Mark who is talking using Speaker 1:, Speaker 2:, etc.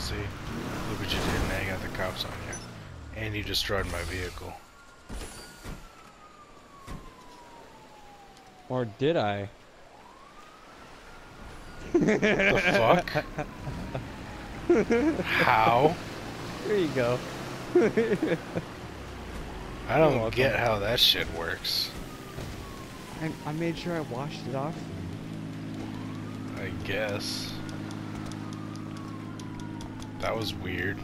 Speaker 1: See? Look what you did. Now you got the cops on you. And you destroyed my vehicle.
Speaker 2: Or did I?
Speaker 1: The fuck? How?
Speaker 2: There you go.
Speaker 1: I
Speaker 2: You're
Speaker 1: don't
Speaker 2: welcome.
Speaker 1: get how that shit works.
Speaker 2: I, I made sure I washed it off.
Speaker 1: I guess. That was weird.